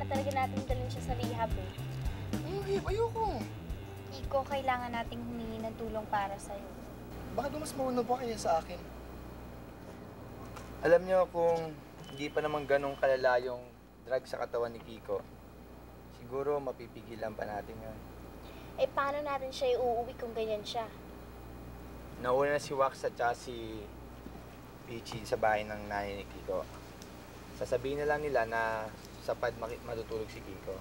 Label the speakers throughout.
Speaker 1: kailangan na talaga natin dalhin siya sa rehab eh.
Speaker 2: Ay, ayoko.
Speaker 1: Iko, kailangan nating humingi ng tulong para sa'yo.
Speaker 2: Bakit ba mas mauna pa kaya sa akin?
Speaker 3: Alam niyo kung hindi pa naman ganong kalala yung drug sa katawan ni Kiko, siguro mapipigilan pa natin yun.
Speaker 1: Eh, paano natin siya iuuwi kung ganyan siya?
Speaker 3: Nauna na si Wax at saka si Peachy sa bahay ng nanay ni Kiko. Sasabihin na lang nila na sapat maki- matutulog si Kiko.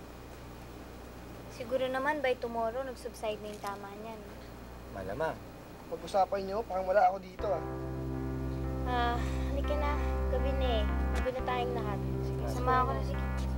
Speaker 1: Siguro naman by tomorrow, nag-subside na yung tama niyan.
Speaker 3: Malamang.
Speaker 2: Pag-usapan niyo, parang wala ako dito ah.
Speaker 1: Ah, halika na. Gabi na eh. Gabi na tayong lahat. Sige, sama ako na si Kiki.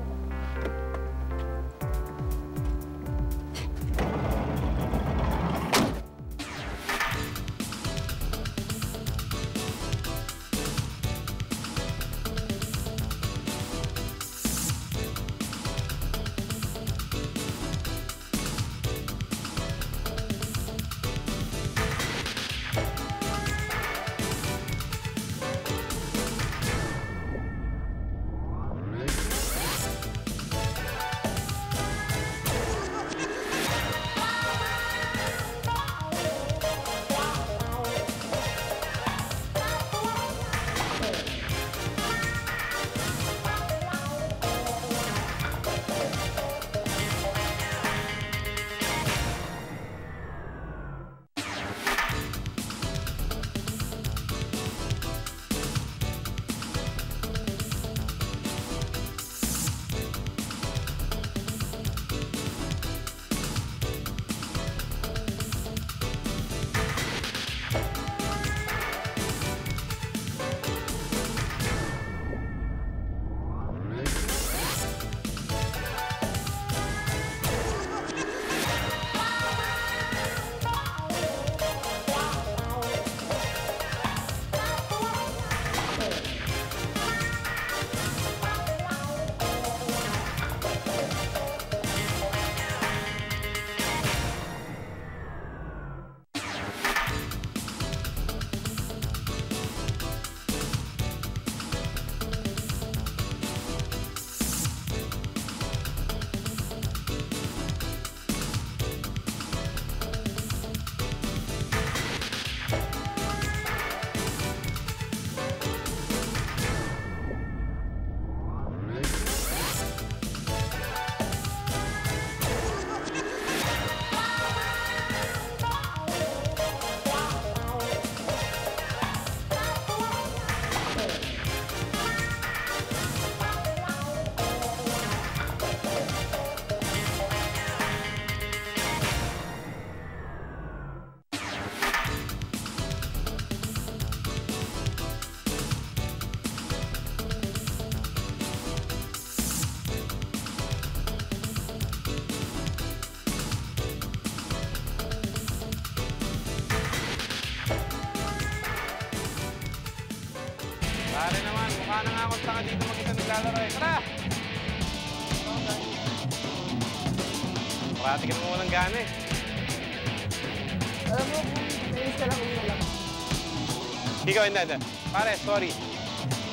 Speaker 4: Ikaw, hindi, hindi. Pare, sorry.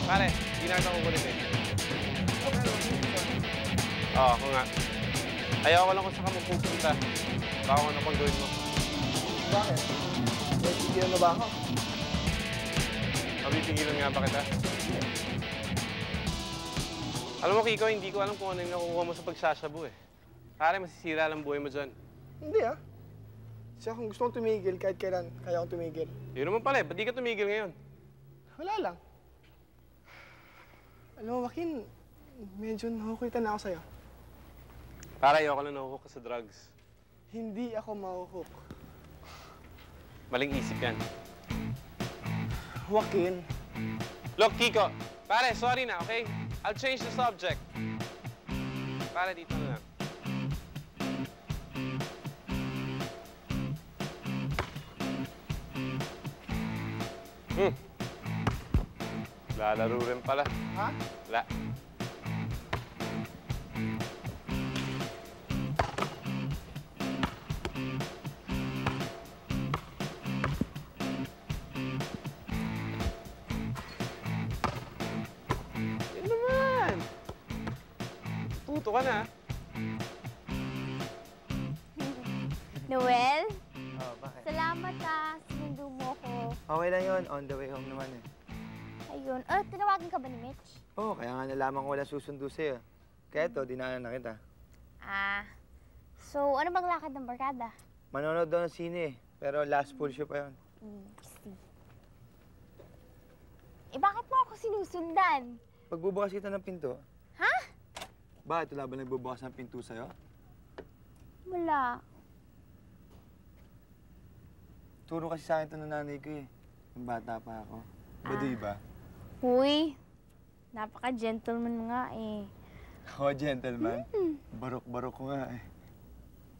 Speaker 4: Pare, na kita kukulit eh. Oo, ako nga. Ayaw ko lang kung saan ka magpupunta. Baka ano pang gawin mo.
Speaker 2: Bakit? May tigilan na ba ako?
Speaker 4: Mabipigilan nga ba kita? Alam mo, Kiko, hindi ko alam kung ano yung nakukuha mo sa pagsasabu eh. Pare, masisira lang buhay mo dyan.
Speaker 2: Hindi ah. Kasi kung gusto kong tumigil, kahit kailan, kaya akong tumigil.
Speaker 4: Yun naman pala eh, ba't di ka tumigil ngayon?
Speaker 2: Wala lang. Alam mo, Joaquin, medyo nahukulitan na ako sa'yo.
Speaker 4: Para ayoko lang nahuhook ka sa drugs.
Speaker 2: Hindi ako mahuhook.
Speaker 4: Maling isip yan.
Speaker 2: Joaquin,
Speaker 4: Look, Kiko. Pare, sorry na, okay? I'll change the subject. Pare, dito na lang. Hmm. Lalaro rin pala.
Speaker 2: ha?
Speaker 4: Naman. Tuto ka na.
Speaker 1: Ba ni Mitch?
Speaker 3: Oo, oh, kaya nga nalaman ko wala susundo sa'yo. Kaya to, dinaanan na kita.
Speaker 1: Ah. So, ano bang lakad ng barkada?
Speaker 3: Manonood daw ng sine eh. Pero last full show pa yun.
Speaker 1: Hmm, see. Eh, bakit mo ako sinusundan?
Speaker 3: Pagbubukas kita ng pinto.
Speaker 1: Ha?
Speaker 3: Bakit wala ba nagbubukas ng pinto sa'yo?
Speaker 1: Wala.
Speaker 3: Turo kasi sa akin ito ng nanay ko eh. Yung bata pa ako. Baduy ba?
Speaker 1: Uy, napaka-gentleman nga eh.
Speaker 3: Oh, gentleman. Barok-barok ko nga eh.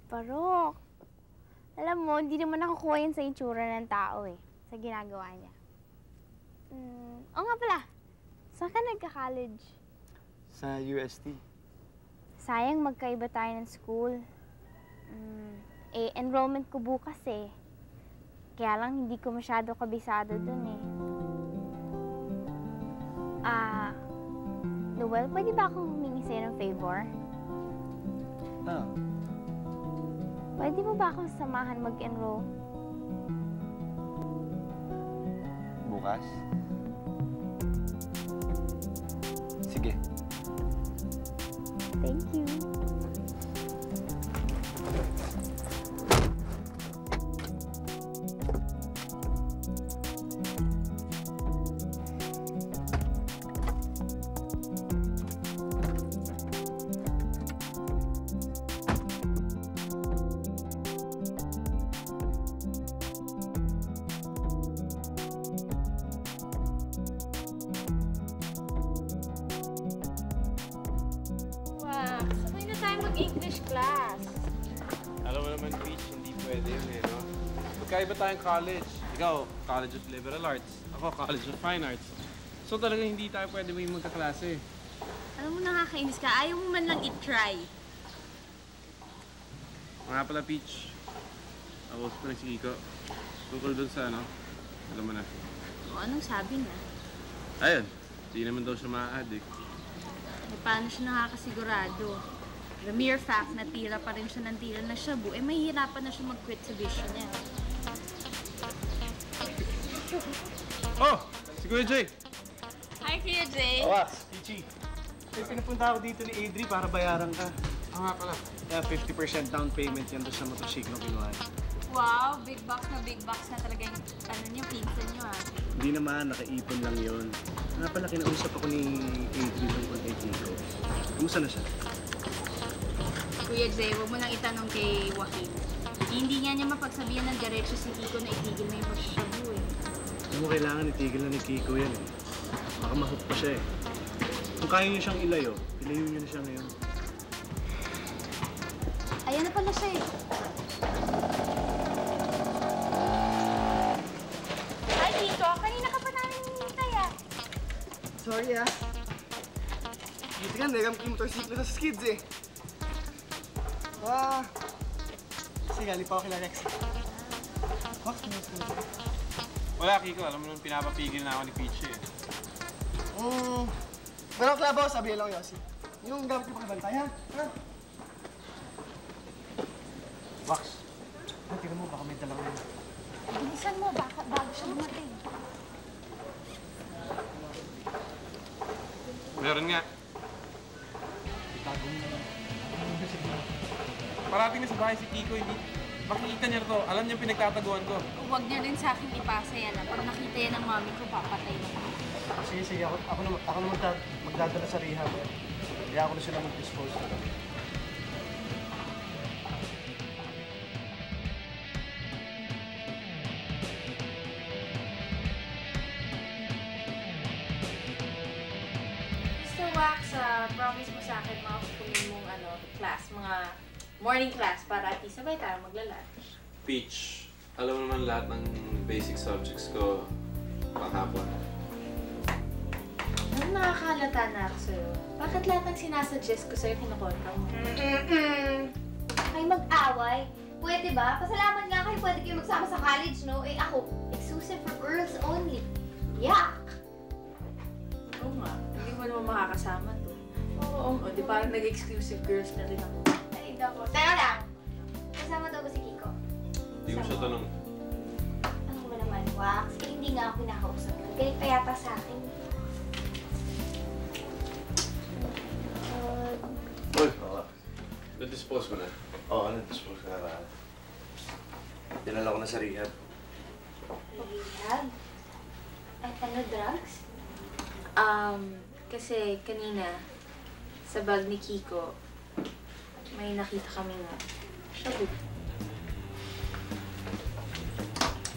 Speaker 1: Parok. Alam mo, hindi naman nakukuha yan sa itsura ng tao eh. Sa ginagawa niya. Mm, oo nga pala. Saan ka nagka-college?
Speaker 3: Sa UST.
Speaker 1: Sayang magkaiba tayo ng school. Mm, eh, enrollment ko bukas eh. Kaya lang hindi ko masyado kabisado dun eh. Ah, Noel, pwede ba akong humingi sa'yo ng favor?
Speaker 3: Ah,
Speaker 1: Pwede mo ba akong samahan mag-enroll?
Speaker 3: bukas? Sige.
Speaker 1: Thank you. Sabay na tayo mag-English class.
Speaker 4: Alam mo naman, Peach, hindi pwede yun eh, no? Magkaiba tayong college. Ikaw, College of Liberal Arts. Ako, College of Fine Arts. So talagang hindi tayo pwede maging magkaklase.
Speaker 5: Alam mo, nakakainis ka. Ayaw mo man lang i-try.
Speaker 4: Mga pala, Peach. Ako pa si Iko. Tungkol dun sa ano, alam mo na.
Speaker 5: O, anong sabi niya?
Speaker 4: Ayun, hindi naman daw siya ma-addict.
Speaker 5: Eh, paano siya nakakasigurado? The mere fact na tira pa rin siya ng tira na shabu, eh mahihirapan na siya mag-quit sa vision niya.
Speaker 4: Oh! Si Kuya Jay!
Speaker 5: Hi, Kuya Jay!
Speaker 6: Wax, Pichi. May pinapunta ako dito ni Adri para bayaran ka.
Speaker 4: Ah, nga pala.
Speaker 6: Kaya 50% down payment yan doon sa motorsiklo kinuha.
Speaker 5: Wow, big box na big box na talaga yung ano niyo, pinsan niyo ah.
Speaker 6: Hindi naman, nakaipon lang yon. Nga pala, kinausap ako ni Adri tungkol kay Kiko. Kumusta na siya?
Speaker 5: Kuya Jay, huwag mo nang itanong kay Joaquin. Hindi nga niya mapagsabihan ng diretso si Kiko na itigil na yung pagsashabu eh.
Speaker 6: Alam mo, kailangan itigil na ni Kiko yan eh. Baka mahook pa siya eh. Kung kaya niyo siyang ilayo, ilayo niyo na siya ngayon.
Speaker 5: Ayan na pala siya eh.
Speaker 2: Sorry ah. Buti nga, nagam yung motorsiklo sa skids eh. Ah. Sige, lipa ako kila Rex. Wax, kumusta na?
Speaker 4: Wala, Kiko. Alam mo nung pinapapigil na ako ni Peach eh.
Speaker 2: Hmm. Pero klabo, sabi lang Yossi. Yung gamit ko pakibantay ha?
Speaker 4: Bahay si Kiko, hindi. Makikita niya to. Alam niya pinagtataguan ko.
Speaker 5: Huwag niya rin sa akin ipasa yan. ah. Pag nakita yan ng mami ko, papatay na ako.
Speaker 6: Sige, sige. Ako, ako, na, ako na magda, magdadala sa rehab. Kaya ako na sila mag-dispose.
Speaker 5: Morning class para at least sabay tayo magla-lunch.
Speaker 4: Peach, alam mo naman lahat ng basic subjects ko panghapon.
Speaker 5: Ano nakakalata na ako sa'yo? Bakit lahat ng sinasuggest ko sa'yo kinukontra mo?
Speaker 1: Ay, mag-away. Pwede ba? Pasalamat nga kayo pwede kayo magsama sa college, no? Eh ako, exclusive for girls only. Yuck!
Speaker 5: Oo nga, hindi mo naman makakasama to.
Speaker 1: Oo,
Speaker 7: Oo, oh, di parang nag-exclusive girls na rin ako.
Speaker 8: Ay, ako. Teka lang. Kasama daw ba si Kiko?
Speaker 9: Hindi ko siya tanong.
Speaker 8: Ano ba naman, Wax? Eh, hindi nga ako kinakausap. Galit pa yata sa akin. Uh,
Speaker 10: Uy, oo.
Speaker 9: Na-dispose ko na.
Speaker 10: Oo, na-dispose ka na ba? Dinala ko na sa rehab.
Speaker 8: rehab? At ano, drugs?
Speaker 7: Um, kasi kanina, sa bag ni Kiko, may nakita kami na shabu.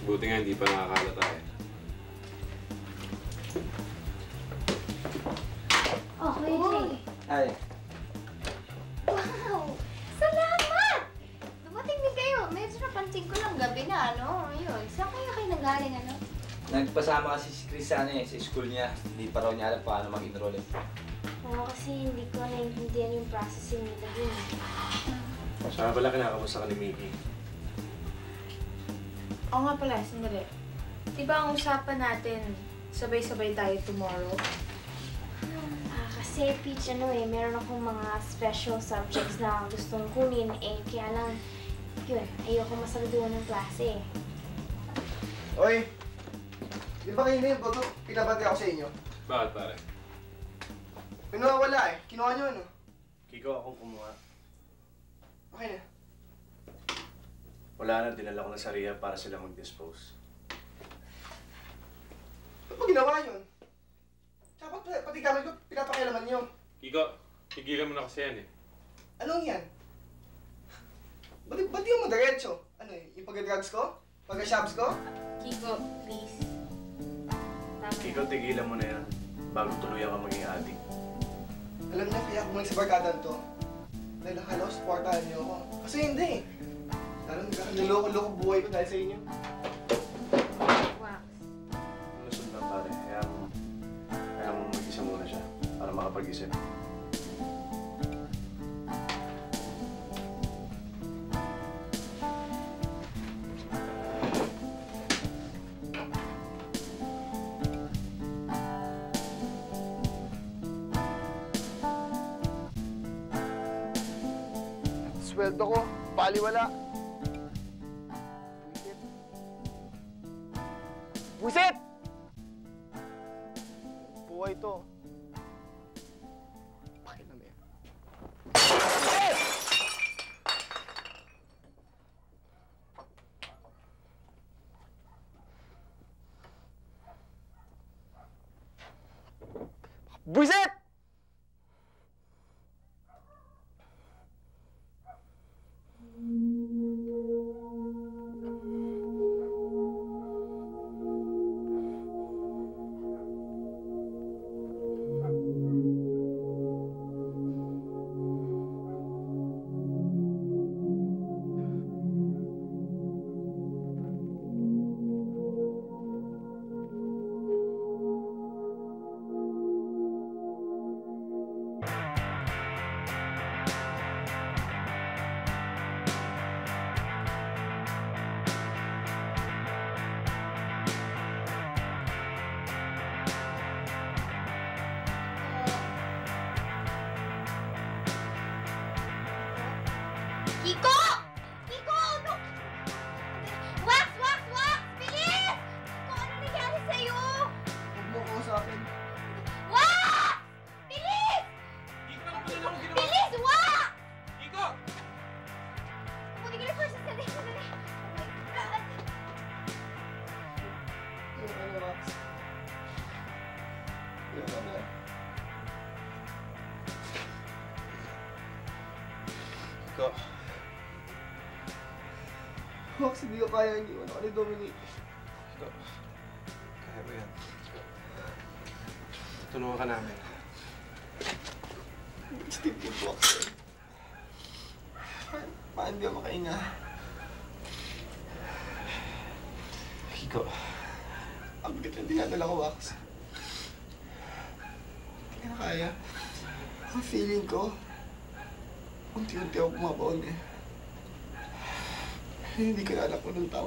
Speaker 9: Buti nga hindi pa nakakalata eh.
Speaker 8: Oh, Kuya Jay.
Speaker 3: Ay,
Speaker 8: Wow! Salamat! Dumating din kayo. Medyo napansin ko lang gabi na, ano? Ayun. Saan kayo kayo nanggaling, ano?
Speaker 3: nagpasama kasi si Chris sa, ano, eh, sa school niya. Hindi pa raw niya alam paano mag-enroll eh.
Speaker 8: Oo, kasi hindi ko naiintindihan yung processing nila dun.
Speaker 10: Sana pala kinakamusta ka ni Mickey.
Speaker 7: Oo nga pala, sandali. Di ba ang usapan natin, sabay-sabay tayo tomorrow?
Speaker 8: Ah, kasi, Peach, ano eh, meron akong mga special subjects na gustong kunin, eh, kaya lang, yun, ayoko masaluduan ng klase eh.
Speaker 2: Oy! Di ba kayo na yung bago pinabati ako sa inyo?
Speaker 9: Bakit pare?
Speaker 2: May nawawala eh. Kinuha nyo ano?
Speaker 10: Kiko, akong kumuha.
Speaker 2: Okay na.
Speaker 10: Wala na, dinala ko na sa rehab para sila mag-dispose.
Speaker 2: Ba't mo ginawa yun? Tsaka pati, gamit ko, pinapakialaman nyo.
Speaker 9: Kiko, tigilan mo na kasi yan eh.
Speaker 2: Anong yan? Ba't, ba't di mo diretso? Ano eh, yung pag-drugs ko? Pag-shabs ko?
Speaker 7: Kiko, please. Tama
Speaker 10: Kiko, tigilan mo na yan. Bago tuluyan ka maging addict.
Speaker 2: Alam niyo, kaya bumalik sa barkadan to. Dahil akala ko, supportahan niyo ako. Kasi hindi eh. Lalo niloko-loko buhay ko dahil sa inyo.
Speaker 7: Wax.
Speaker 10: Lusog lang pare. Kaya mo, kaya mo mag-isa muna siya para makapag-isip.
Speaker 2: Sweldo ko, paliwala. Max, hindi ko kaya iniwan ako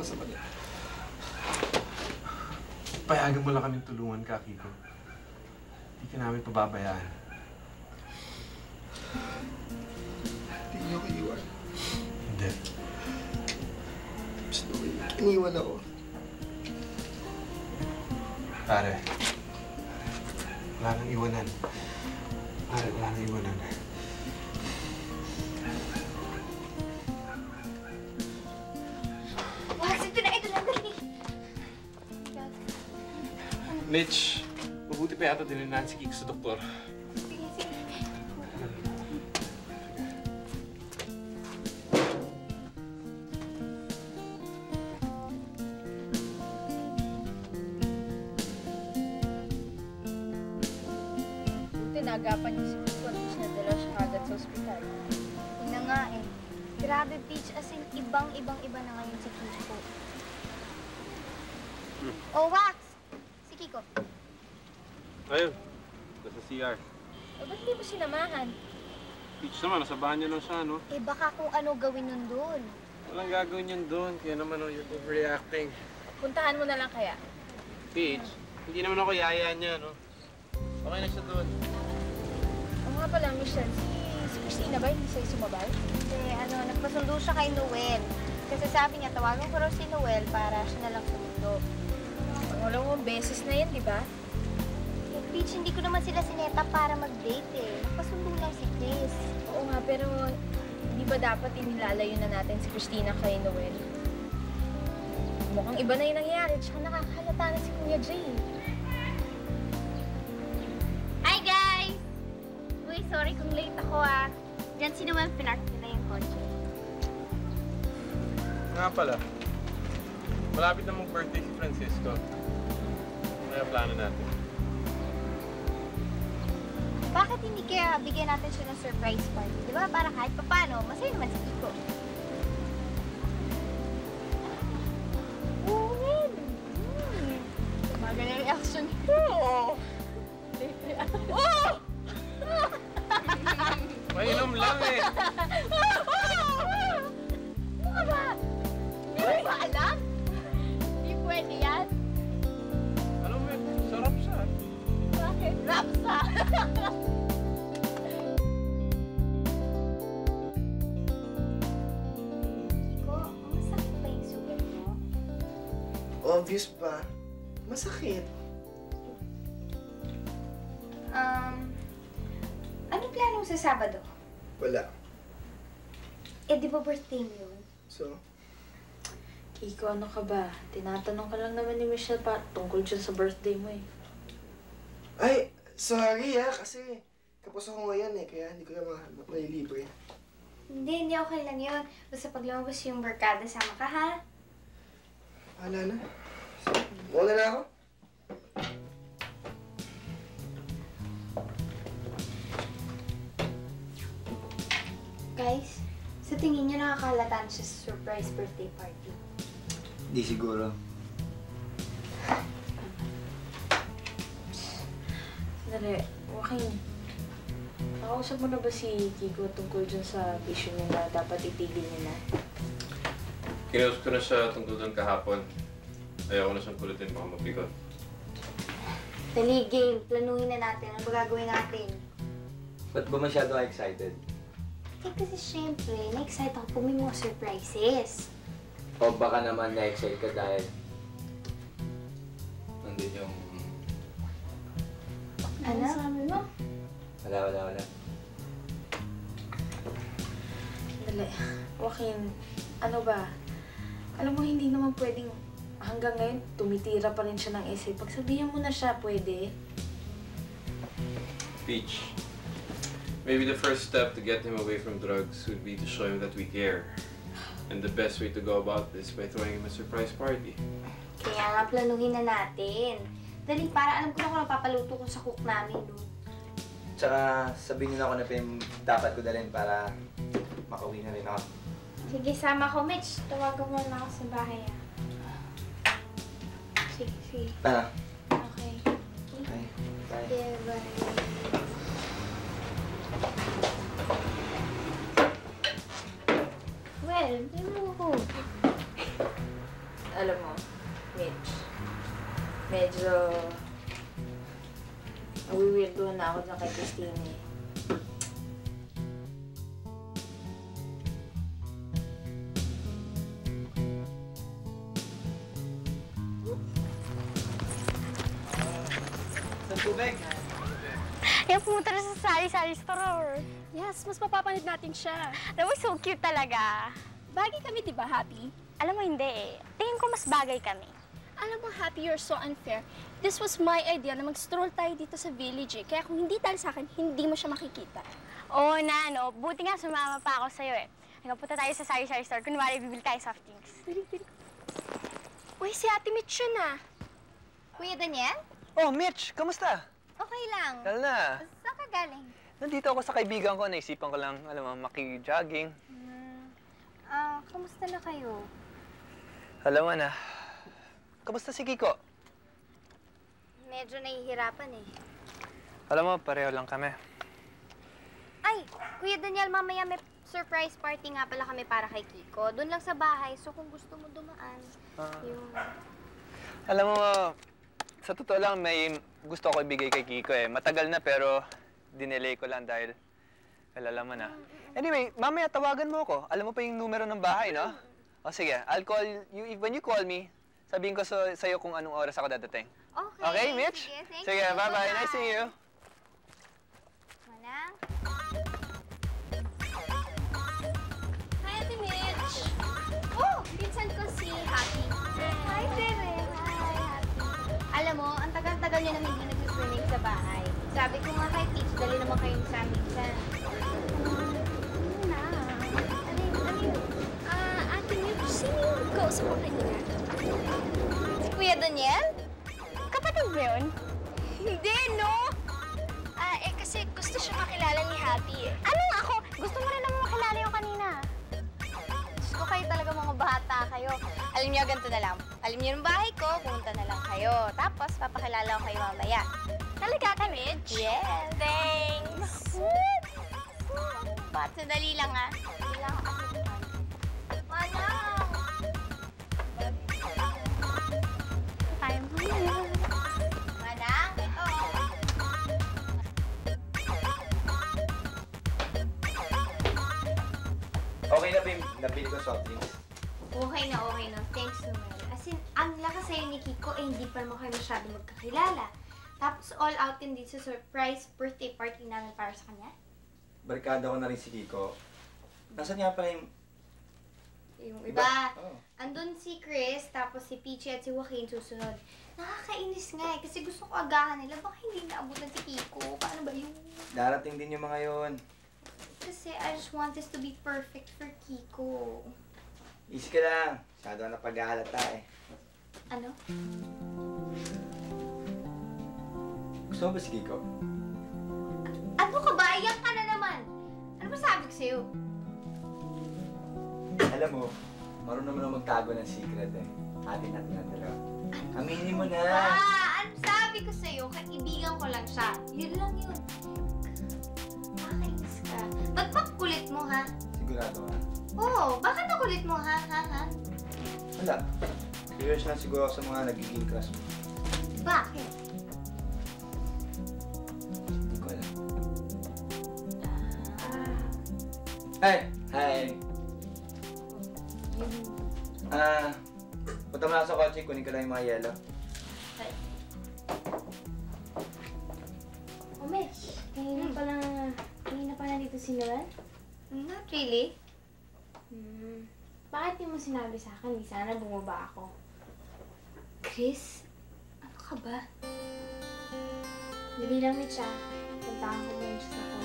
Speaker 2: sa mali.
Speaker 9: Payagan mo lang kaming tulungan ka, Kiko. Hindi ka namin pababayaan.
Speaker 2: Hindi niyo ako iwan.
Speaker 9: Hindi.
Speaker 2: Snowy, iniwan ako.
Speaker 9: Pare. Wala nang iwanan. Pare, wala nang iwanan.
Speaker 4: Mitch, mabuti pa yata din si Kiko sa doktor. Naman, nasa niya lang siya, no?
Speaker 11: Eh, baka kung ano gawin nun doon.
Speaker 4: Walang gagawin yan doon, kaya naman oh, you're overreacting.
Speaker 5: Puntahan mo na lang kaya.
Speaker 4: Peach, hindi naman ako yaya niya, no? Okay na siya doon.
Speaker 5: Oo nga pala, Michelle, si, si Christina ba hindi sa'yo sumabay?
Speaker 11: Kasi ano, nagpasundo siya kay Noel. Kasi sabi niya, tawagan ko raw si Noel para siya na lang sumundo.
Speaker 5: Pangalawang beses na yan, di ba?
Speaker 11: Eh, Peach, hindi ko naman sila sineta para mag-date eh.
Speaker 5: Di ba dapat inilalayo na natin si Christina kay Noel? Mukhang iba na yung nangyayari, tsaka nakakahalata na si Kuya Jay.
Speaker 11: Hi, guys! Uy, sorry kung late ako ah. Diyan si Noel pinark nila yung kotse.
Speaker 4: Nga pala, malapit na mag-birthday si Francisco. Ano yung plano natin?
Speaker 11: Bakit hindi kaya bigyan natin siya ng surprise party? Di ba? Para kahit papano, masaya naman si Kiko. Kiko, ano
Speaker 7: ka ba? Tinatanong ka lang naman ni Michelle pa tungkol dyan sa birthday mo eh.
Speaker 2: ay, sorry ah, kasi kapos ako ngayon eh, kaya hindi ko na ma- malilibre.
Speaker 11: Hindi, hindi okay lang yun. Basta pag lumabas yung barkada, sama ka ha?
Speaker 2: Wala na. Muna na ako.
Speaker 11: Guys, sa tingin niyo nakakalataan siya sa surprise birthday party.
Speaker 3: Di siguro.
Speaker 7: Sandali, Joaquin. Nakausap mo na ba si Kiko tungkol dyan sa vision niya na dapat itigil niya na?
Speaker 4: Kinausap ko na siya tungkol doon kahapon. Ayaw ko na siyang kulitin, baka mabigot.
Speaker 11: Dali, game. Planuhin na natin. Ano ba gagawin natin?
Speaker 3: Ba't ba masyado excited?
Speaker 11: Eh, kasi syempre, na-excite ako kung may mga surprises.
Speaker 3: O baka naman na-excite ka dahil nandun yung...
Speaker 11: Ano? sabi mo?
Speaker 3: Wala, wala, wala.
Speaker 7: Sandali, Joaquin, ano ba? Alam mo, hindi naman pwedeng hanggang ngayon tumitira pa rin siya ng essay. Pagsabihan mo na siya, pwede.
Speaker 4: Peach, maybe the first step to get him away from drugs would be to show him that we care. And the best way to go about this by throwing him a surprise party.
Speaker 11: Kaya nga, planuhin na natin. Dali, para alam ko na kung ano papaluto ko sa cook namin doon.
Speaker 3: Tsaka sabihin nyo na ako na pa yung dapat ko dalhin para makauwi na rin ako.
Speaker 11: Sige, sama ko, Mitch. Tawagan mo na ako sa bahay, ah. Sige, sige.
Speaker 3: Tara.
Speaker 11: Okay.
Speaker 3: Bye. Bye.
Speaker 11: Yeah, bye. friend. Ano ko?
Speaker 7: Alam mo, Mitch, medyo nawiwirdo na ako dyan kay Christine eh.
Speaker 3: Tubig.
Speaker 1: Yung pumunta na sa sari-sari store.
Speaker 12: Yes, mas mapapanit natin siya.
Speaker 1: That was so cute talaga.
Speaker 12: Bagay kami, di ba, Happy?
Speaker 1: Alam mo, hindi eh. Tingin ko mas bagay kami.
Speaker 12: Alam mo, Happy, you're so unfair. This was my idea na mag-stroll tayo dito sa village eh. Kaya kung hindi dahil sa akin, hindi mo siya makikita.
Speaker 1: Oo na, no? Buti nga sumama pa ako sa'yo eh. Nagpunta tayo sa sari-sari store. Kunwari, bibili tayo soft drinks.
Speaker 12: Uy, si Ate Mitch yun ah.
Speaker 11: Kuya Daniel?
Speaker 13: Oh, Mitch, kamusta?
Speaker 11: Okay lang.
Speaker 13: Dahil na.
Speaker 11: Saan ka galing?
Speaker 13: Nandito ako sa kaibigan ko. Naisipan ko lang, alam mo, maki-jogging.
Speaker 11: Kamusta na kayo?
Speaker 13: Alam mo na. Kamusta si Kiko?
Speaker 11: Medyo nahihirapan eh.
Speaker 13: Alam mo, pareho lang kami.
Speaker 11: Ay, Kuya Daniel, mamaya may surprise party nga pala kami para kay Kiko. Doon lang sa bahay, so kung gusto mo dumaan,
Speaker 13: Ah.
Speaker 11: yung...
Speaker 13: Alam mo, sa totoo lang, may gusto ko ibigay kay Kiko eh. Matagal na pero dinelay ko lang dahil, well, alam mo na. Anyway, mamaya tawagan mo ako. Alam mo pa yung numero ng bahay, no? O sige, I'll call you, when you call me, sabihin ko sa, sa'yo kung anong oras ako dadating.
Speaker 11: Okay,
Speaker 13: Okay, Mitch?
Speaker 11: Sige, thank
Speaker 13: Sige,
Speaker 11: you.
Speaker 13: bye-bye. Nice seeing you.
Speaker 11: Manang?
Speaker 12: Hi, Ate Mitch. Oh, pinsan ko si Happy.
Speaker 11: Hi, Tere. Hi, Happy. Alam mo, ang tagal-tagal niya nang hindi nag-swimming sa bahay. Sabi ko nga kay Peach, dali naman kayo sa amin Ano? Ano?
Speaker 12: Ah, Ate Mitch, sino yung kausap mo kanina?
Speaker 11: Si Kuya Daniel?
Speaker 1: Kapatid mo yun?
Speaker 12: Hindi, no? Ah, eh kasi gusto siya makilala ni Happy eh.
Speaker 1: Anong ako? Gusto mo rin naman makilala yung kanina.
Speaker 11: Diyos ko kayo talaga mga bata kayo. Alam niyo, ganito na lang. Alam niyo yung bahay ko, pumunta na lang kayo. Tapos, papakilala ko kayo mamaya.
Speaker 12: Talaga, Ate Mitch?
Speaker 11: Yes!
Speaker 12: Thanks.
Speaker 11: Ba't sandali lang ah.
Speaker 3: Soft drinks?
Speaker 11: Okay na, okay na. Thanks, Noel. As in, ang lakas sa'yo ni Kiko, eh, hindi pa naman kayo masyado magkakilala. Tapos, all out din dito sa surprise birthday party namin para sa kanya.
Speaker 3: Barkada ko na rin si Kiko. Nasaan nga pala yung...
Speaker 11: Yung iba,
Speaker 3: Oh.
Speaker 11: andun si Chris, tapos si Peachy at si Joaquin susunod. Nakakainis nga eh, kasi gusto ko agahan nila. Baka hindi naabutan si Kiko. Paano ba yun?
Speaker 3: Darating din yung mga yon.
Speaker 11: Kasi I just want this to be perfect for Kiko.
Speaker 3: Easy ka lang. Masyado na pag-aalata eh.
Speaker 11: Ano?
Speaker 3: Gusto mo ba si Kiko?
Speaker 11: Ano ka ba? Iyak ka na naman! Ano ba sabi ko sa'yo?
Speaker 3: Alam mo, marunong naman ako magtago ng secret eh. Atin natin ang dalawa. Aminin mo na.
Speaker 11: Ah! Ano sabi ko sa'yo? Kaibigan ko lang siya. Yun lang yun. Ka. Ba't pa kulit mo, ha?
Speaker 3: Sigurado ka.
Speaker 11: Oo, bakit ang kulit mo, ha? Ha? Ha?
Speaker 3: Wala. Curious lang siguro ako sa mga nagiging crush mo.
Speaker 11: Bakit?
Speaker 3: Hindi ko alam.
Speaker 11: Ah,
Speaker 3: Hi! Hi! Ah, punta mo na sa kotse, kunin ko lang yung mga yelo.
Speaker 1: Nandito si Noel?
Speaker 11: not really.
Speaker 1: Hmm. Bakit di mo sinabi sa akin? Di sana bumaba ako.
Speaker 11: Chris, ano ka ba?
Speaker 1: Dali lang, Mitch ah. Puntahan ko muna siya sa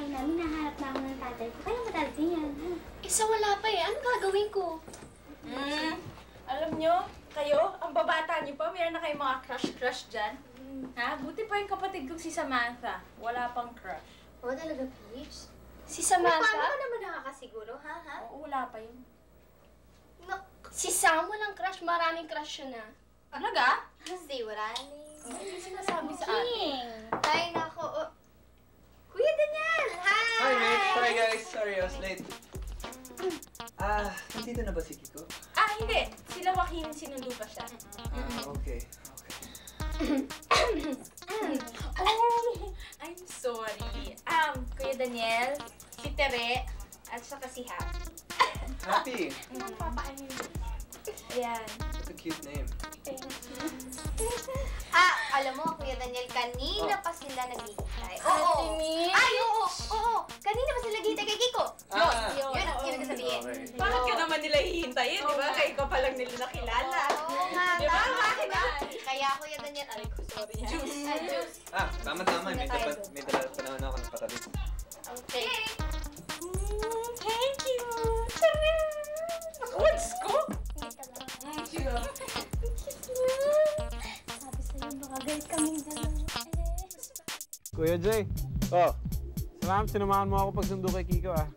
Speaker 1: bahay namin. Nahanap na ako ng tatay ko. Kaya madalating yan, ha?
Speaker 12: Isa wala pa eh. Ano gagawin ko?
Speaker 7: Hmm, alam nyo, kayo, ang babata nyo pa, meron na kayong mga crush-crush dyan. Ha? Buti pa yung kapatid kong si Samantha. Wala pang crush.
Speaker 11: Oo, talaga, Peach?
Speaker 12: Si
Speaker 11: Paano
Speaker 12: Samantha?
Speaker 11: ka naman nakakasiguro, ha? Ha?
Speaker 7: Oo, wala pa yun.
Speaker 11: No,
Speaker 12: Si Sam walang crush. Maraming crush yun ah.
Speaker 7: Talaga?
Speaker 11: kasi wala ni.
Speaker 7: Ano yung sinasabi sa atin?
Speaker 1: King!
Speaker 11: Ay, nako. oh. Hi!
Speaker 13: Hi, Mitch. Sorry, guys. Sorry, I was late. Ah, nandito na ba si Kiko?
Speaker 7: Ah, hindi. Sila Joaquin, sinundo pa siya.
Speaker 13: Ah, okay.
Speaker 7: oh, I'm sorry. Um, Kuya Daniel, si Tere, at saka si Happy.
Speaker 13: Happy!
Speaker 7: Ayan.
Speaker 13: What a cute name.
Speaker 11: Ah, alam mo, Kuya Daniel, kanina pa sila naghihintay. Oo.
Speaker 7: Ate Mitch?
Speaker 11: Ay, oo, oo. Kanina pa sila naghihintay kay Kiko. Yun,
Speaker 13: Ah,
Speaker 11: yun, yun ang ibig sabihin.
Speaker 13: Okay.
Speaker 5: Bakit ka naman nila hihintayin, di ba? Kayo ka pa lang nila nakilala.
Speaker 11: Oo nga,
Speaker 5: Di ba?
Speaker 11: tama.
Speaker 5: Bakit ba?
Speaker 11: Kaya, Kuya Daniel, aray ko, sorry. Juice. juice.
Speaker 13: Ah, tama-tama. May, dapat, may dala pa naman ako ng patabi.
Speaker 11: Okay.
Speaker 7: Mm, thank you. Tere! What's ko? Thank you.
Speaker 12: Sabi sa'yo, baka galit kaming dalawa.
Speaker 4: Kuya Jay,
Speaker 10: Oh,
Speaker 4: salamat sinamahan mo ako pagsundo kay Kiko ah.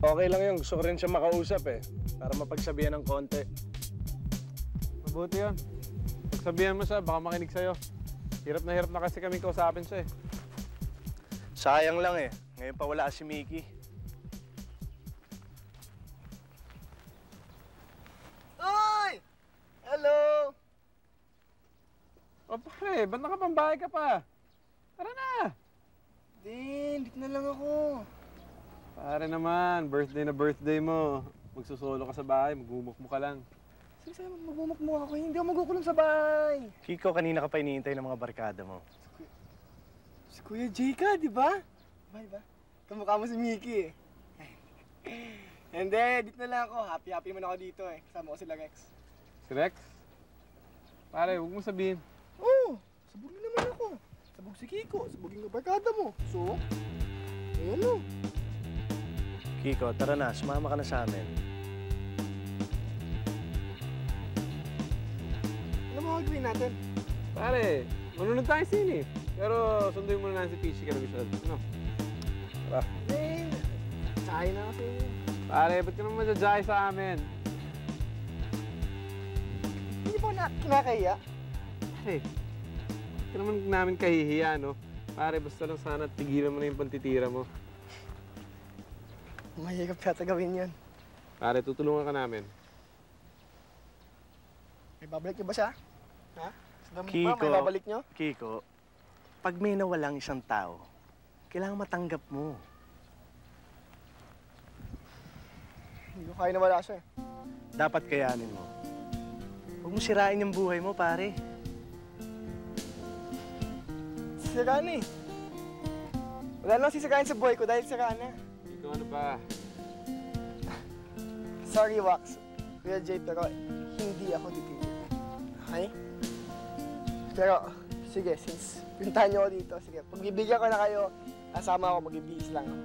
Speaker 10: okay lang yun. Gusto ko rin siya makausap eh. Para mapagsabihan ng konti.
Speaker 4: Mabuti yun. Pagsabihan mo siya, baka makinig sa'yo. Hirap na hirap na kasi kami kausapin siya eh.
Speaker 10: Sayang lang eh. Ngayon pa wala si Mickey.
Speaker 4: Pare, ba't nakapambahay ka pa? Tara na!
Speaker 2: Din, dito na lang ako.
Speaker 4: Pare naman, birthday na birthday mo. Magsusolo ka sa bahay, magmumukmo ka lang.
Speaker 2: Sige, sa'yo, magmumukmuk ako. Hindi ako magukulong sa bahay.
Speaker 10: Kiko, kanina ka pa iniintay ng mga barkada mo.
Speaker 2: Si Kuya Jay ka, di ba? Ba, di ba? Kamukha mo si Mickey eh. Hindi, dito na lang ako. Happy-happy man ako dito eh. Kasama ko sila Rex.
Speaker 4: Si Rex? Pare, huwag mo sabihin.
Speaker 2: Oo, oh, sabugin naman ako. Sabog si Kiko, sabugin ka barkada mo. So, ayan o.
Speaker 10: Kiko, tara na. Sumama ka na sa amin.
Speaker 2: Ano mo gagawin natin?
Speaker 4: Pare, manunod tayo sini. Pero sunduin mo na lang si Peachy ka Rizal. Ano?
Speaker 2: Eh, sahay na kasi.
Speaker 4: Pare, ba't ka naman madjajay sa amin?
Speaker 2: Hindi po na kinakaya.
Speaker 4: Pare, ka naman namin kahihiya, no? Pare, basta lang sana tigilan mo na yung pantitira mo.
Speaker 2: Mahirap yata gawin yan.
Speaker 4: Pare, tutulungan ka namin.
Speaker 2: May babalik niyo ba siya? Ha? Sa damo ba?
Speaker 10: Kiko.
Speaker 2: May babalik niyo?
Speaker 10: Kiko, pag may nawalang isang tao, kailangan matanggap mo.
Speaker 2: Hindi ko kaya na wala siya eh.
Speaker 10: Dapat kayanin mo. Huwag mo sirain yung buhay mo, pare.
Speaker 2: Sisiraan eh. Wala nang sisiraan sa buhay ko dahil siraan na.
Speaker 4: Ikaw ano ba?
Speaker 2: Sorry, Wax. Kuya Jay, pero hindi ako titigil. Okay? Pero, sige, since pinuntahan niyo ako dito, sige, pagbibigyan ko na kayo, kasama ako, magbibihis lang ako.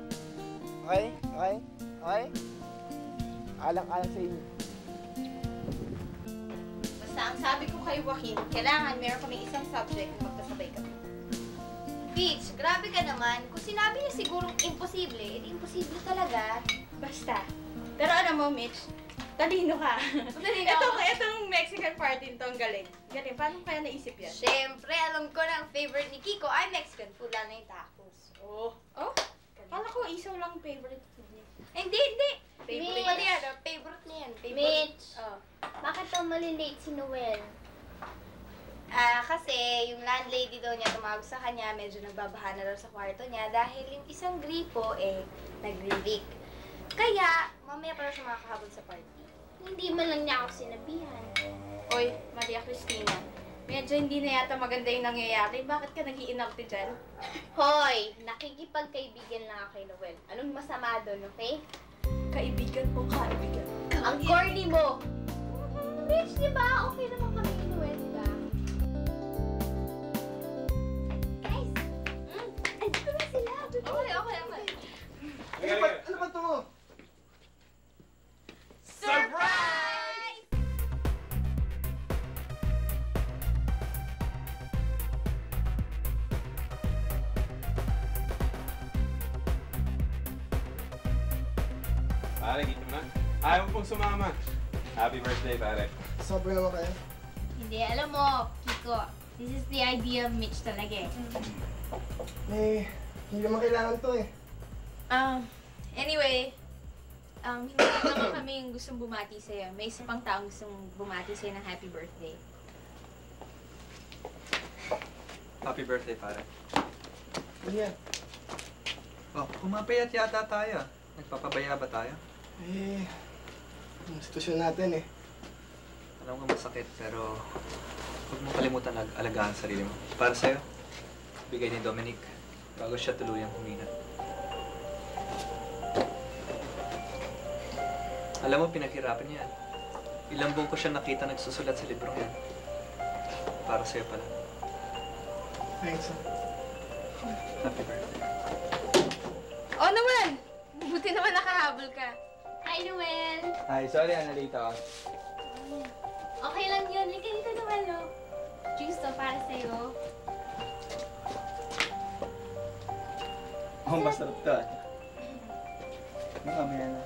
Speaker 2: Okay? Okay? Okay? Alang-alang sa inyo.
Speaker 11: Basta ang sabi ko kay Joaquin, kailangan meron kami isang subject na magkasabay kami. Peach, grabe ka naman. Kung sinabi niya sigurong imposible, edi imposible talaga.
Speaker 5: Basta. Pero alam mo, Mitch, talino ka.
Speaker 11: Talino
Speaker 5: Ito,
Speaker 11: ako.
Speaker 5: itong Mexican party nito, ang galing. Galing, paano kaya naisip yan?
Speaker 11: Siyempre, alam ko na ang favorite ni Kiko ay Mexican food, lalo na yung tacos.
Speaker 5: Oh. Oh? Kala ko isaw lang favorite food niya.
Speaker 11: Hindi, hindi.
Speaker 5: Favorite.
Speaker 11: Pati ano, favorite niya yan. Favorite.
Speaker 12: Mitch,
Speaker 5: Oh.
Speaker 12: bakit daw malilate si Noel?
Speaker 11: Ah, kasi yung landlady daw niya tumawag sa kanya, medyo nagbabaha na daw sa kwarto niya dahil yung isang gripo eh nagre-leak. Kaya, mamaya pa siya makakahabol sa party.
Speaker 12: Hindi man lang niya ako sinabihan.
Speaker 5: Oy, Maria Cristina. Medyo hindi na yata maganda yung nangyayari. Bakit ka nag-iinarte dyan?
Speaker 12: Hoy, nakikipagkaibigan lang ako kay Noel. Anong masama doon, okay?
Speaker 5: Kaibigan o kaibigan?
Speaker 12: Ang corny mo! Mitch, di ba? Okay naman kami
Speaker 11: Okay, okay, okay.
Speaker 2: Ano ba, ano ba ito?
Speaker 11: Surprise!
Speaker 4: Pare, dito na. Ayaw mo pong sumama. Happy birthday, pare.
Speaker 2: Sobrang naman kayo.
Speaker 11: Hindi, alam mo, Kiko, this is the idea of Mitch talaga eh.
Speaker 2: Eh, hindi naman kailangan to eh.
Speaker 5: Um, anyway, Um, hindi naman kami yung gustong bumati sa'yo. May isa pang taong gustong bumati sa'yo ng happy birthday.
Speaker 13: Happy birthday, pare.
Speaker 2: Ano yan?
Speaker 13: Oh, pumapayat yata tayo. Nagpapabaya ba tayo?
Speaker 2: Eh, ang sitwasyon natin eh.
Speaker 13: Alam ko masakit, pero huwag mo kalimutan ag alagaan sarili mo. Para sa'yo, bigay ni Dominic bago siya tuluyang humina. Alam mo, pinaghirapan niya. yan. Ilang buong ko siya nakita nagsusulat sa librong yan. Para sa'yo pala.
Speaker 2: Thanks.
Speaker 13: Happy birthday.
Speaker 5: Oh, naman! Buti naman nakahabol ka.
Speaker 11: Hi, Noel!
Speaker 3: Ay, sorry, nalito ako.
Speaker 11: Okay lang yun. Lika dito, Noel, no? Juice to para sa'yo.
Speaker 3: Oh, masarap to. ah. Mamaya na.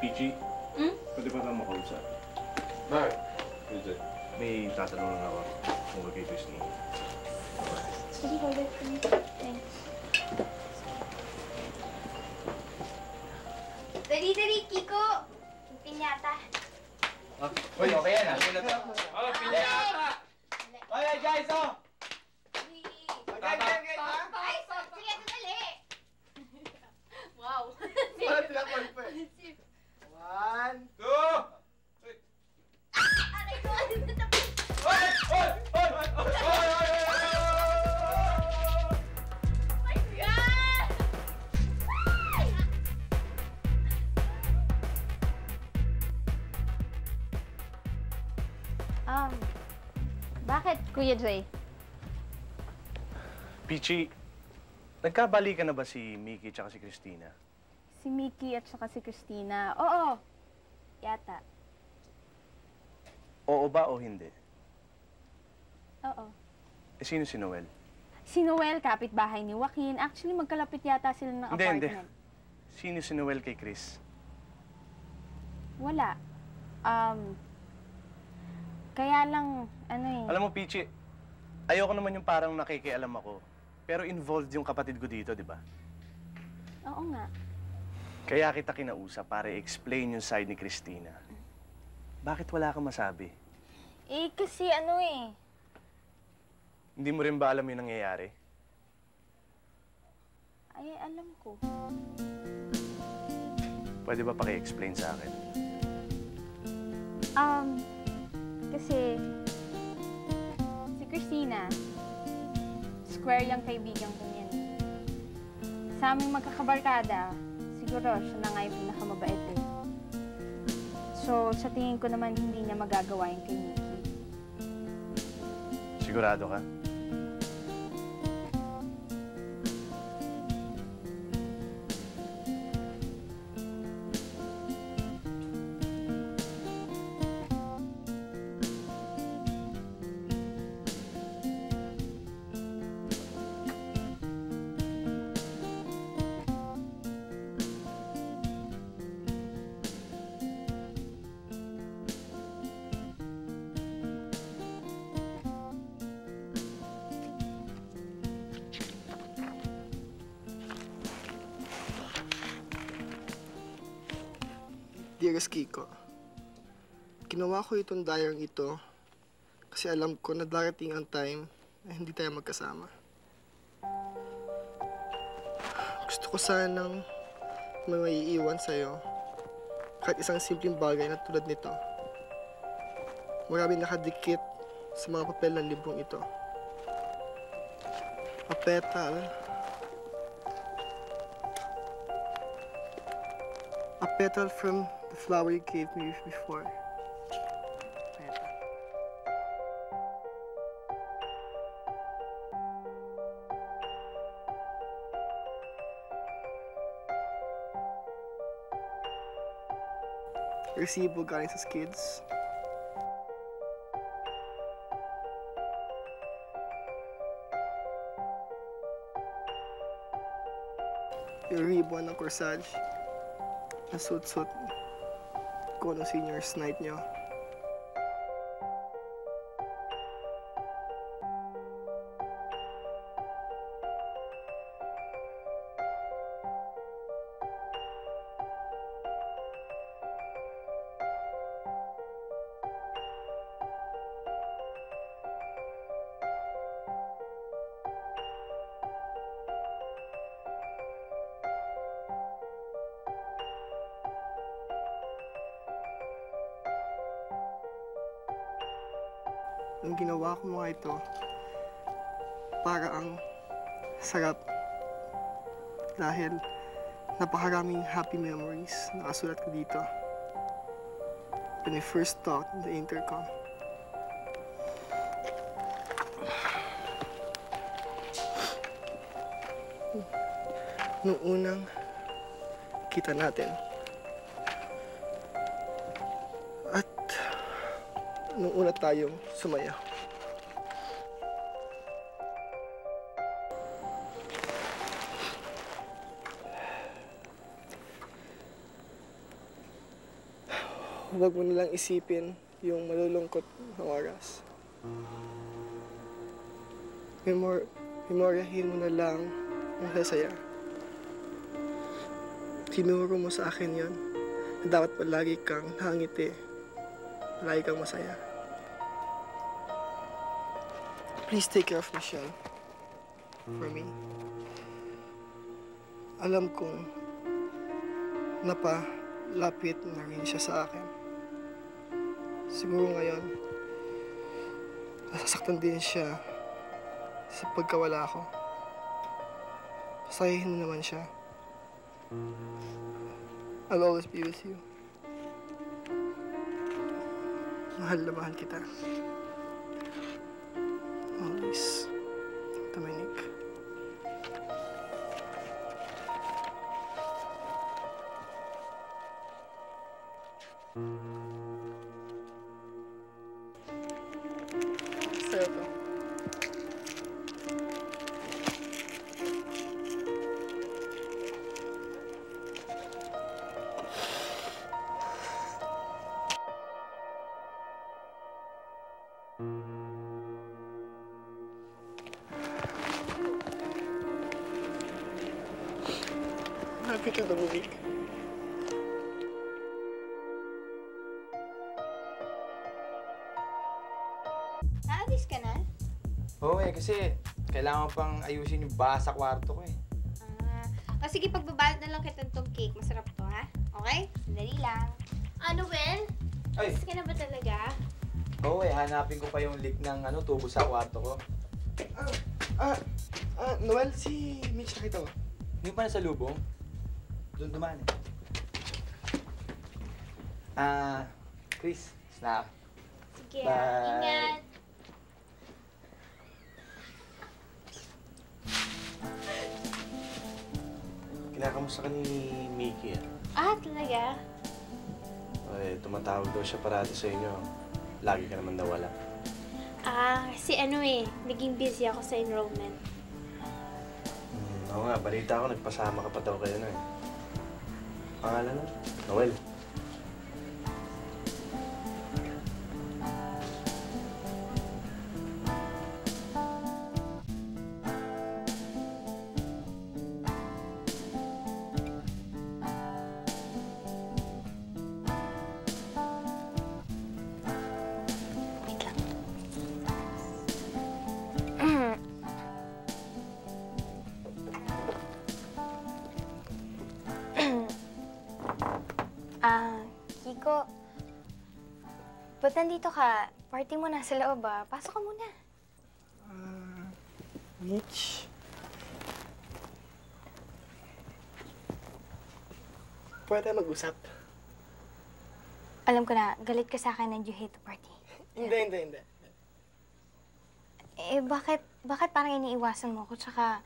Speaker 10: Peachy,
Speaker 11: Hmm?
Speaker 10: pwede ba tayo makausap?
Speaker 3: Bakit?
Speaker 10: Pwede. May tatanong lang ako tungkol kay Christine.
Speaker 11: Sige, hold it for me. Thanks. Dali, dali, Kiko! Pinyata.
Speaker 3: Uy, okay yan ah. Oh, pinyata! Oy, guys, oh!
Speaker 14: Kuya Dre?
Speaker 10: Peachy, nagkabalikan na ba si Mickey at si Christina?
Speaker 14: Si Mickey at saka si Christina. Oo, yata.
Speaker 10: Oo ba o hindi?
Speaker 14: Oo.
Speaker 10: Eh, sino si Noel?
Speaker 14: Si Noel, kapitbahay ni Joaquin. Actually, magkalapit yata sila ng
Speaker 10: Hindi, hindi.
Speaker 14: apartment.
Speaker 10: Sino si Noel kay Chris?
Speaker 14: Wala. Um, kaya lang, ano eh.
Speaker 10: Alam mo, Peachy, ayoko naman yung parang nakikialam ako. Pero involved yung kapatid ko dito, di ba?
Speaker 14: Oo nga.
Speaker 10: Kaya kita kinausap para i-explain yung side ni Christina. Bakit wala kang masabi?
Speaker 14: Eh, kasi ano eh.
Speaker 10: Hindi mo rin ba alam yung nangyayari?
Speaker 14: Ay, alam ko.
Speaker 10: Pwede ba paki-explain sa akin?
Speaker 14: Um, kasi si Christina, square yung kaibigan ko niyan. Sa aming magkakabarkada, siguro siya na nga yung pinakamabait eh. So, sa tingin ko naman hindi niya magagawa yung kay Nikki.
Speaker 10: Sigurado ka?
Speaker 2: Ko itong diary ito kasi alam ko na darating ang time na hindi tayo magkasama. Gusto ko sanang may maiiwan sa'yo kahit isang simpleng bagay na tulad nito. Maraming nakadikit sa mga papel ng librong ito. A petal, a petal from the flower you gave me before. Resibo galing sa skids. Yung ribbon ng corsage na suit-suit ko nung seniors night nyo. Ginawa ko mga ito, para ang sarap dahil napakaraming happy memories na nakasulat ko dito. When I first in the intercom. Nung unang kita natin. At nung una tayong sumaya. Huwag mo nilang isipin yung malulungkot na oras. Memor memoryahin mo na lang ang sasaya. Tinuro mo sa akin yon na dapat palagi kang hangiti, palagi kang masaya. Please take care of Michelle for me. Alam kong napalapit na rin siya sa akin. Siguro ngayon, nasasaktan din siya sa pagkawala ko. Pasayahin mo naman siya. I'll always be with you. Mahal na mahal kita. Always. Dominic. Sa'yo To Dominic.
Speaker 11: Aalis ka na?
Speaker 3: Oo eh, kasi kailangan pang ayusin yung baha sa kwarto ko eh.
Speaker 11: Ah, o sige, pagbabalot na lang kita itong cake. Masarap to, ha? Okay? Sandali lang.
Speaker 5: Ano, Well?
Speaker 3: Ay,
Speaker 5: Alis ka na ba talaga?
Speaker 3: oo eh, hanapin ko pa yung leak ng ano, tubo sa kwarto ko.
Speaker 2: Ah, ah, Noel, si Mitch nakita mo.
Speaker 3: Hindi pa nasa lubong? Doon dumaan eh. Ah, Chris, snap.
Speaker 5: Sige,
Speaker 3: Bye.
Speaker 5: ingat.
Speaker 10: Kinakamusta ka ni Mickey ah.
Speaker 5: Ah, talaga?
Speaker 10: Eh, tumatawag daw siya parati sa inyo. Lagi ka naman daw wala.
Speaker 5: Ah, kasi ano eh, naging busy ako sa enrollment.
Speaker 10: Hmm, oo nga, balita ko nagpasama ka pa daw kayo na eh. Pangalan mo? Noel.
Speaker 12: Nandito ka? Party mo na sa loob ah. Pasok ka muna.
Speaker 2: Ah, Mitch. Pwede mag-usap?
Speaker 12: Alam ko na, galit ka sa akin and you hate the party.
Speaker 2: Hindi, hindi, hindi.
Speaker 12: Eh, bakit, bakit parang iniiwasan mo ko? Tsaka,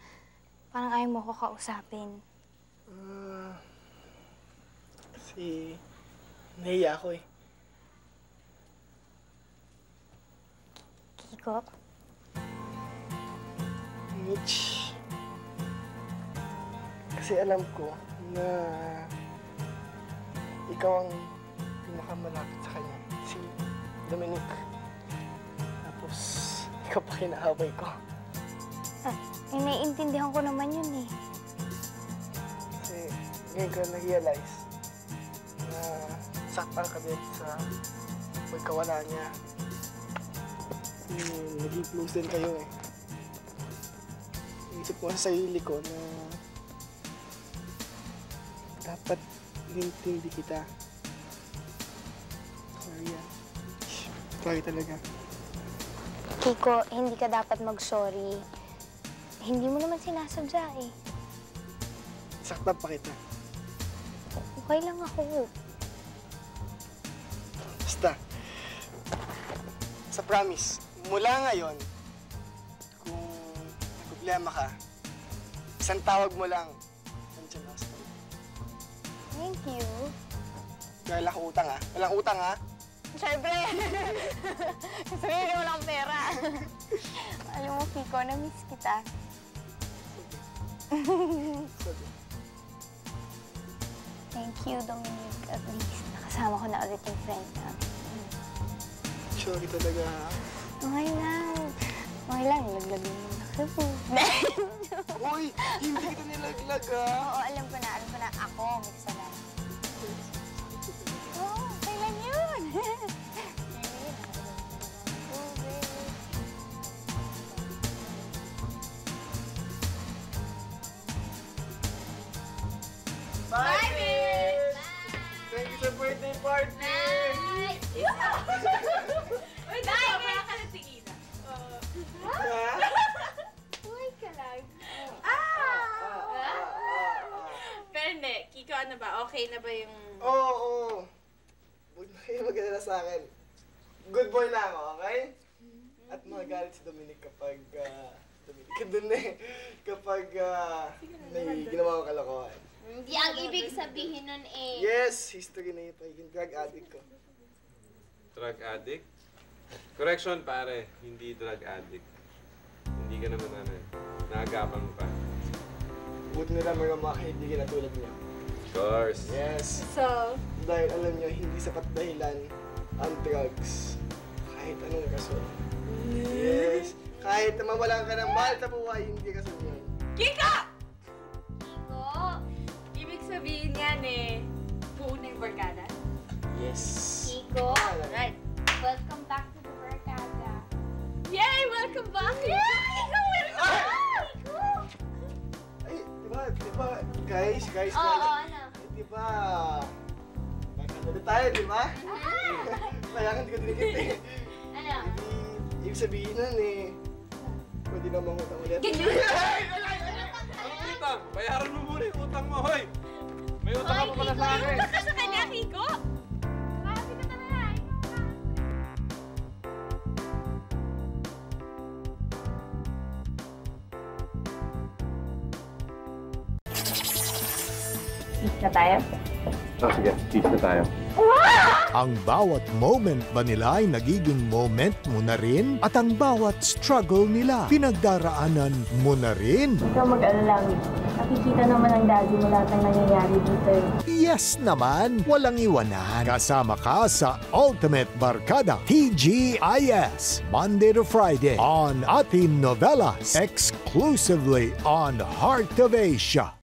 Speaker 12: parang ayaw mo ko kausapin.
Speaker 2: Ah, kasi nahiya ako eh.
Speaker 12: Kiko?
Speaker 2: Mitch. Kasi alam ko na ikaw ang pinakamalapit sa kanya. Si Dominic. Tapos, ikaw pa kinaaway ko.
Speaker 12: Ah, eh, naiintindihan ko naman yun eh.
Speaker 2: Kasi ngayon ko na-realize na saktan ka din sa pagkawala niya. Hmm, naging close din kayo eh. Isip ko sa sarili ko na dapat inintindi kita. Sorry ah. Sorry talaga.
Speaker 11: Kiko, hindi ka dapat mag-sorry. Hindi mo naman sinasadya eh.
Speaker 2: Saktan pa kita.
Speaker 11: Okay lang ako.
Speaker 2: Basta, sa promise, mula ngayon, kung may problema ka, isang tawag mo lang, nandiyan ako sa.
Speaker 11: Thank you.
Speaker 2: Dahil ako utang ha. Walang utang ha.
Speaker 1: Siyempre! Sabihin mo lang pera. Alam mo, Kiko, na-miss kita.
Speaker 11: Thank you, Dominic. At least, nakasama ko na ulit yung friend namin.
Speaker 2: Sorry talaga ha.
Speaker 11: Okay lang. Okay lang, laglag mo naksabu.
Speaker 2: Uy, hindi kita nilaglag ha.
Speaker 11: Oo, alam ko na,
Speaker 5: ba? Okay na ba yung...
Speaker 2: Oo, oo. Huwag na kayo sa akin. Good boy na ako, okay? At magagalit si Dominic kapag... ah, Dominic ka dun eh. Kapag ah, may ginawa ko kalokohan.
Speaker 11: Hindi ang ibig sabihin nun eh.
Speaker 2: Yes, history na yung pagiging drug addict ko.
Speaker 4: Drug addict? Correction, pare. Hindi drug addict. Hindi ka naman ano eh. Naagapan mo pa.
Speaker 2: Buti nila mayroong mga kaibigan na tulad niya.
Speaker 4: Course.
Speaker 2: Yes.
Speaker 5: So,
Speaker 2: Dahil alam niyo, hindi sapat dahilan ang drugs. Kahit anong rason. Yes. Kahit na mawalan ka ng mahal sa buhay, hindi rason yun.
Speaker 5: Kiko!
Speaker 11: Kiko,
Speaker 5: Ibig sabihin yan eh, buo na yung barkada.
Speaker 2: Yes.
Speaker 11: Kiko,
Speaker 5: Right.
Speaker 11: welcome back to the Barkada.
Speaker 5: Yay! Welcome back! Yay! Ikaw, welcome back!
Speaker 2: Ay, di ba, di ba, guys, guys, guys.
Speaker 11: oo, ano?
Speaker 2: Tayo, di ba? Kailangan di ko dinikit eh.
Speaker 11: Ano?
Speaker 2: Hindi, ibig sabihin nun eh, pwede na mangutang ulit.
Speaker 4: Anong utang? Bayaran mo muna yung utang mo, hoy! May utang ka pa pala sa akin.
Speaker 5: Utang ka sa kanya, Kiko!
Speaker 1: Isa tayo?
Speaker 4: Oh, sige. Peace na tayo.
Speaker 15: Ang bawat moment ba nila ay nagiging moment mo na rin? At ang bawat struggle nila, pinagdaraanan mo na rin?
Speaker 1: Ikaw mag-alala, Nakikita naman ang daddy mo lahat ng nangyayari dito eh.
Speaker 15: Yes naman, walang iwanan. Kasama ka sa Ultimate Barkada, TGIS, Monday to Friday on Atin Novelas, exclusively on Heart of Asia.